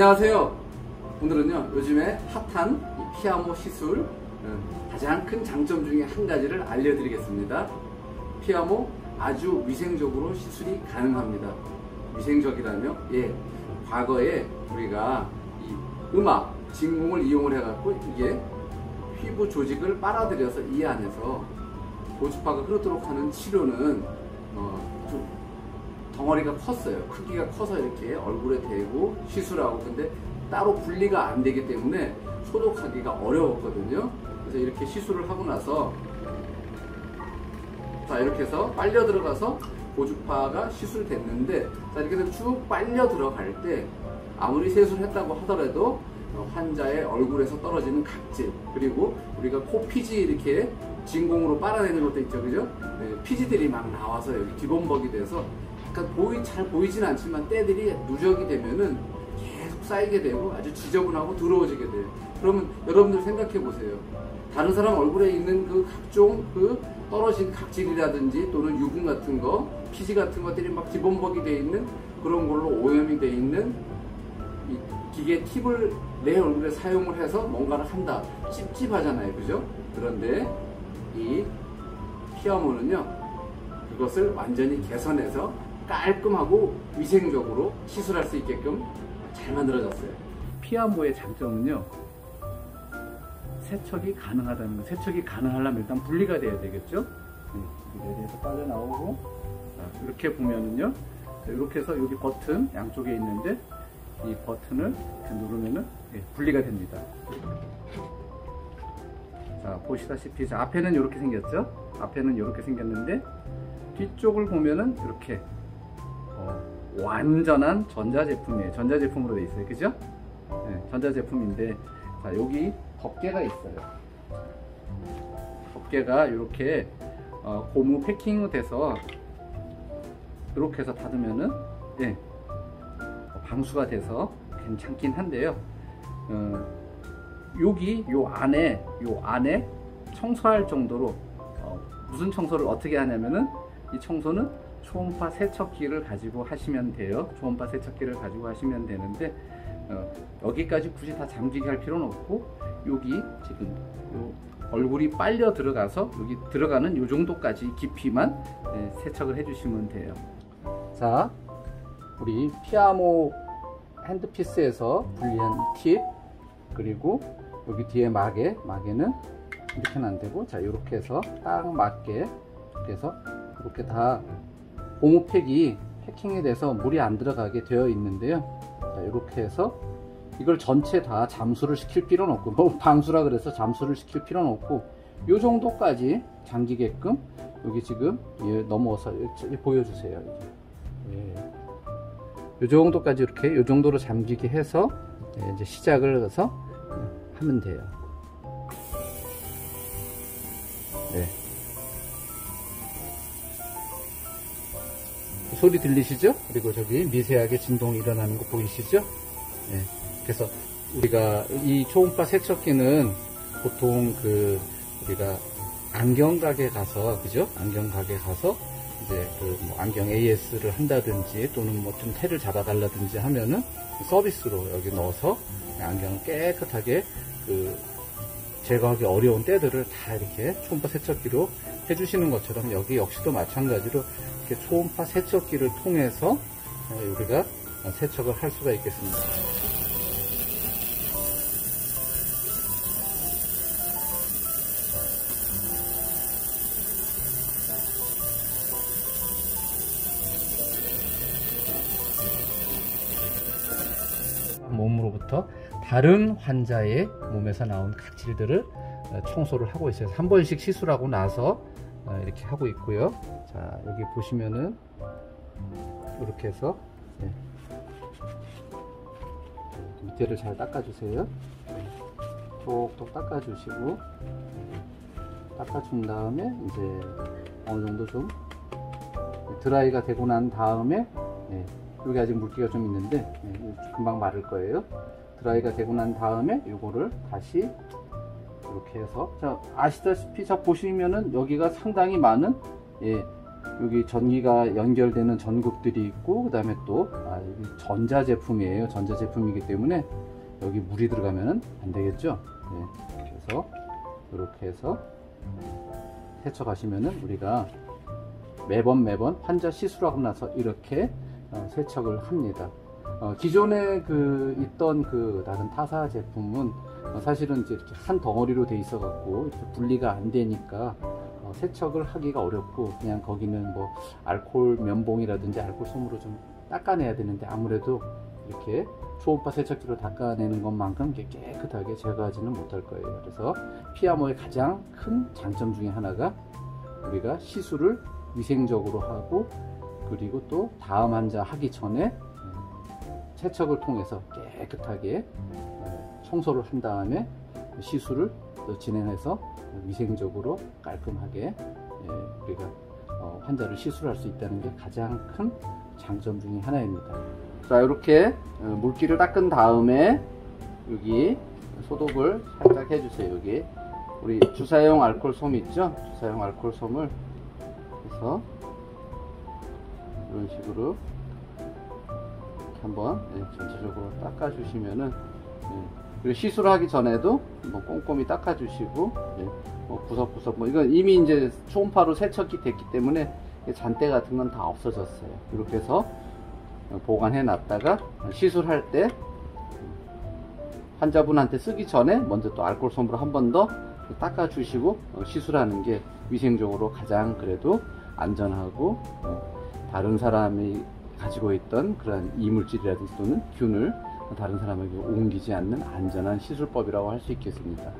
안녕하세요. 오늘은요 요즘에 핫한 이 피아모 시술 음, 가장 큰 장점 중에 한 가지를 알려드리겠습니다. 피아모 아주 위생적으로 시술이 가능합니다. 위생적이라며 예 과거에 우리가 이 음악 진공을 이용을 해갖고 이게 피부 조직을 빨아들여서 이 안에서 고주파가 흐르도록 하는 치료는 어, 좀 덩어리가 컸어요. 크기가 커서 이렇게 얼굴에 대고 시술하고 근데 따로 분리가 안 되기 때문에 소독하기가 어려웠거든요. 그래서 이렇게 시술을 하고 나서 자 이렇게 해서 빨려 들어가서 고주파가 시술됐는데 자 이렇게 해서 쭉 빨려 들어갈 때 아무리 세술했다고 하더라도 어, 환자의 얼굴에서 떨어지는 각질 그리고 우리가 코 피지 이렇게 진공으로 빨아내는 것도 있죠 그죠 네, 피지들이 막 나와서 여기 기본벅이 돼서 약간 보이 잘 보이진 않지만 때들이 누적이 되면은 계속 쌓이게 되고 아주 지저분하고 더러워지게 돼요 그러면 여러분들 생각해 보세요 다른 사람 얼굴에 있는 그 각종 그 떨어진 각질이라든지 또는 유분 같은 거 피지 같은 것들이 막 기본벅이 돼 있는 그런 걸로 오염이 돼 있는 이 기계 팁을 내 얼굴에 사용을 해서 뭔가를 한다. 찝찝하잖아요. 그죠? 그런데 이 피아모는요, 그것을 완전히 개선해서 깔끔하고 위생적으로 시술할 수 있게끔 잘 만들어졌어요. 피아모의 장점은요, 세척이 가능하다는 거. 세척이 가능하려면 일단 분리가 돼야 되겠죠? 내리에서 빠져나오고, 자, 이렇게 보면은요, 자, 이렇게 해서 여기 버튼 양쪽에 있는데, 이 버튼을 누르면은 예, 분리가 됩니다. 자, 보시다시피 자, 앞에는 이렇게 생겼죠? 앞에는 이렇게 생겼는데 뒤쪽을 보면은 이렇게 어, 완전한 전자제품이에요. 전자제품으로 되어 있어요. 그죠? 네, 전자제품인데 자, 여기 덮개가 있어요. 덮개가 이렇게 어, 고무 패킹이 돼서 이렇게 해서 닫으면은 예, 방수가 돼서 괜찮긴 한데요. 어, 여기 요 안에 요 안에 청소할 정도로 어, 무슨 청소를 어떻게 하냐면은 이 청소는 초음파 세척기를 가지고 하시면 돼요. 초음파 세척기를 가지고 하시면 되는데 어, 여기까지 굳이 다 잠기게 할 필요는 없고 여기 지금 요 얼굴이 빨려 들어가서 여기 들어가는 요 정도까지 깊이만 네, 세척을 해주시면 돼요. 자, 우리 피아모 핸드피스에서 분리한 팁 그리고 여기 뒤에 마개 마개는 이렇게는 안 되고 자 이렇게 해서 딱 맞게 이렇게 해서 이렇게 다 고무팩이 패킹이 돼서 물이 안 들어가게 되어 있는데요 자 이렇게 해서 이걸 전체 다 잠수를 시킬 필요는 없고 뭐 방수라 그래서 잠수를 시킬 필요는 없고 요 정도까지 잠기게끔 여기 지금 예, 넘어서 보여주세요 예. 요 정도까지 이렇게 요 정도로 잠기게 해서 이제 시작을 해서 하면 돼요. 네. 소리 들리시죠? 그리고 저기 미세하게 진동이 일어나는 거 보이시죠? 네. 그래서 우리가 이 초음파 세척기는 보통 그 우리가 안경 가게 가서 그죠? 안경 가게 가서 이제 그 뭐 안경 AS를 한다든지 또는 뭐 좀 테를 잡아달라든지 하면은 서비스로 여기 넣어서 안경을 깨끗하게 그 제거하기 어려운 때들을 다 이렇게 초음파 세척기로 해주시는 것처럼 여기 역시도 마찬가지로 이렇게 초음파 세척기를 통해서 우리가 세척을 할 수가 있겠습니다. 몸으로부터 다른 환자의 몸에서 나온 각질들을 청소를 하고 있어요. 한 번씩 시술하고 나서 이렇게 하고 있고요. 자, 여기 보시면은 이렇게 해서 네. 밑에를 잘 닦아주세요. 톡톡 닦아주시고 닦아준 다음에 이제 어느 정도 좀 드라이가 되고 난 다음에 네. 여기 아직 물기가 좀 있는데 네, 금방 마를 거예요. 드라이가 되고 난 다음에 이거를 다시 이렇게 해서 자 아시다시피 자 보시면은 여기가 상당히 많은 예, 여기 전기가 연결되는 전극들이 있고 그 다음에 또 아, 전자 제품이에요. 전자 제품이기 때문에 여기 물이 들어가면 안 되겠죠? 네, 그래서 이렇게 해서 세척하시면은 우리가 매번 매번 환자 시술하고 나서 이렇게 어, 세척을 합니다 어, 기존에 그 있던 그 다른 타사 제품은 어, 사실은 이제 이렇게 한 덩어리로 돼 있어 갖고 분리가 안 되니까 어, 세척을 하기가 어렵고 그냥 거기는 뭐 알코올 면봉이라든지 알코올 솜으로 좀 닦아내야 되는데 아무래도 이렇게 초음파 세척기로 닦아내는 것만큼 깨끗하게 제거하지는 못할 거예요. 그래서 피아모의 가장 큰 장점 중에 하나가 우리가 시술을 위생적으로 하고 그리고 또 다음 환자 하기 전에 음, 세척을 통해서 깨끗하게 어, 청소를 한 다음에 시술을 또 진행해서 위생적으로 깔끔하게 예, 우리가 어, 환자를 시술할 수 있다는 게 가장 큰 장점 중에 하나입니다. 자 이렇게 어, 물기를 닦은 다음에 여기 소독을 살짝 해주세요. 여기 우리 주사용 알코올 솜 있죠? 주사용 알코올 솜을 해서 이런 식으로 한번 예, 전체적으로 닦아주시면은 예, 그리고 시술 하기 전에도 뭐 꼼꼼히 닦아주시고 예, 뭐 구석구석 뭐 이건 이미 이제 초음파로 세척이 됐기 때문에 잔때 같은 건 다 없어졌어요. 이렇게 해서 보관해 놨다가 시술할 때 환자분한테 쓰기 전에 먼저 또 알코올 솜으로 한 번 더 닦아주시고 어, 시술하는 게 위생적으로 가장 그래도 안전하고 어, 다른 사람이 가지고 있던 그런 이물질이라든지 또는 균을 다른 사람에게 옮기지 않는 안전한 시술법이라고 할 수 있겠습니다.